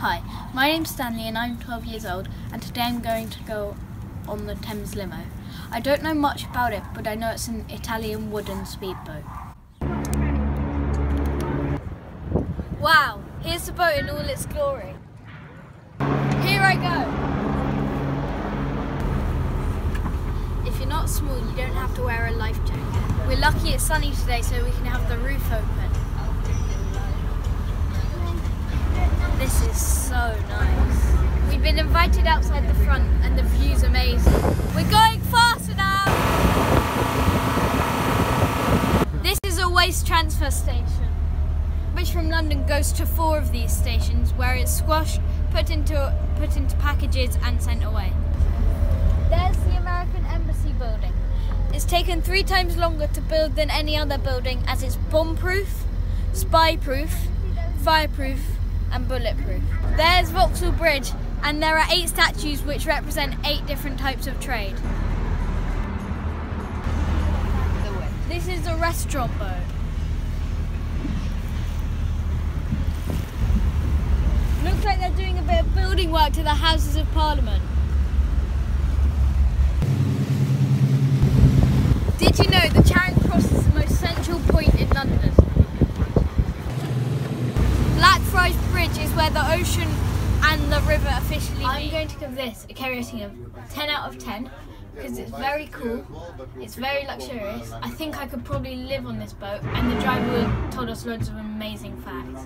Hi, my name's Stanley and I'm 12 years old and today I'm going to go on the Thames Limo. I don't know much about it but I know it's an Italian wooden speedboat. Wow, here's the boat in all its glory. Here I go! If you're not small you don't have to wear a life jacket. We're lucky it's sunny today so we can have the roof open. This is nice. We've been invited outside the front and the view's amazing. We're going faster now! This is a waste transfer station, which from London goes to four of these stations where it's squashed, put into, put into packages and sent away. There's the American Embassy building. It's taken three times longer to build than any other building as it's bomb-proof, spy-proof, fireproof and bulletproof. There's Vauxhall Bridge and there are eight statues which represent eight different types of trade. This is a restaurant boat. Looks like they're doing a bit of building work to the Houses of Parliament. Did you know the Charing Cross is the most central point in London? Blackfriars Bridge is where the ocean and the river officially I'm meet. going to give this a rating of 10 out of 10 because it's very cool, it's very luxurious. I think I could probably live on this boat and the driver told us loads of amazing facts.